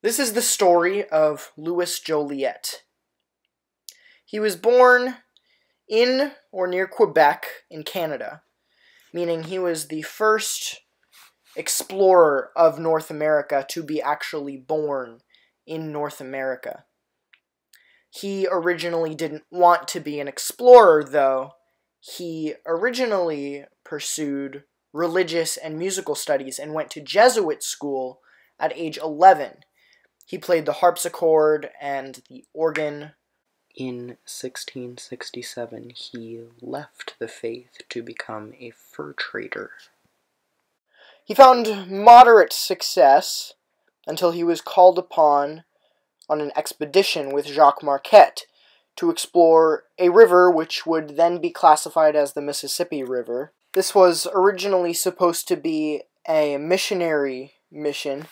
This is the story of Louis Joliet. He was born in or near Quebec in Canada, meaning he was the first explorer of North America to be actually born in North America. He originally didn't want to be an explorer, though. He originally pursued religious and musical studies and went to Jesuit school at age 11 he played the harpsichord and the organ. In 1667, he left the faith to become a fur trader. He found moderate success until he was called upon on an expedition with Jacques Marquette to explore a river which would then be classified as the Mississippi River. This was originally supposed to be a missionary mission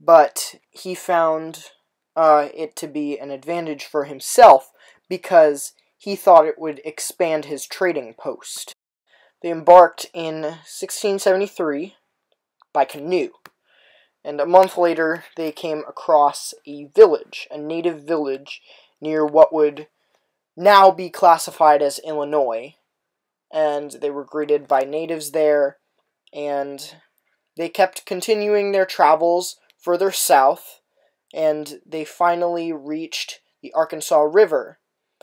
but he found uh, it to be an advantage for himself because he thought it would expand his trading post. They embarked in 1673 by canoe, and a month later they came across a village, a native village near what would now be classified as Illinois, and they were greeted by natives there, and they kept continuing their travels further south, and they finally reached the Arkansas River.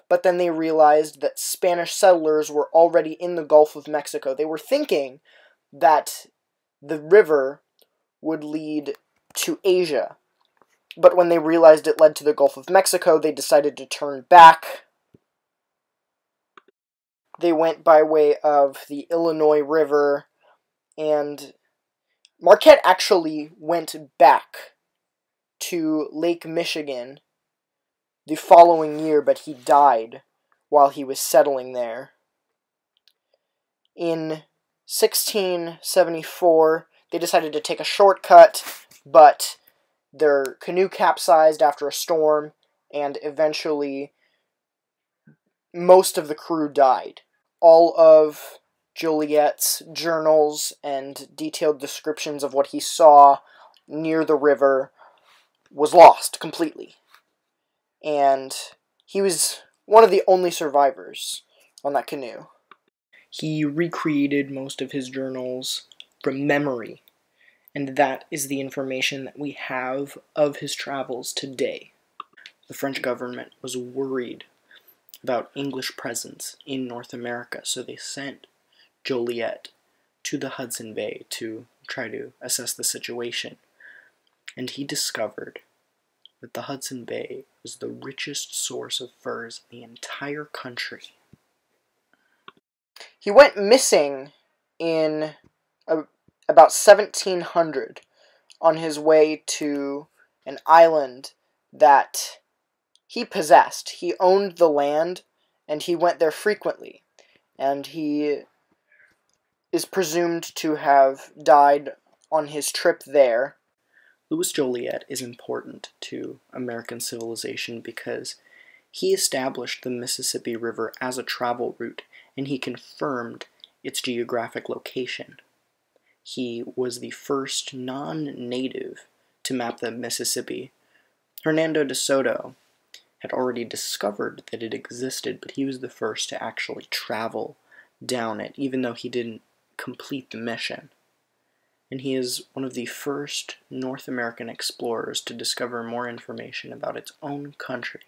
But then they realized that Spanish settlers were already in the Gulf of Mexico. They were thinking that the river would lead to Asia. But when they realized it led to the Gulf of Mexico, they decided to turn back. They went by way of the Illinois River and Marquette actually went back to Lake Michigan the following year, but he died while he was settling there. In 1674, they decided to take a shortcut, but their canoe capsized after a storm, and eventually most of the crew died. All of Joliet's journals and detailed descriptions of what he saw near the river was lost completely. And he was one of the only survivors on that canoe. He recreated most of his journals from memory, and that is the information that we have of his travels today. The French government was worried about English presence in North America, so they sent Joliet to the Hudson Bay to try to assess the situation. And he discovered that the Hudson Bay was the richest source of furs in the entire country. He went missing in a, about 1700 on his way to an island that he possessed. He owned the land and he went there frequently. And he is presumed to have died on his trip there. Louis Joliet is important to American civilization because he established the Mississippi River as a travel route and he confirmed its geographic location. He was the first non native to map the Mississippi. Hernando de Soto had already discovered that it existed, but he was the first to actually travel down it, even though he didn't complete the mission. And he is one of the first North American explorers to discover more information about its own country.